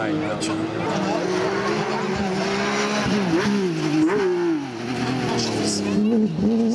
ないなと。Mm-hmm.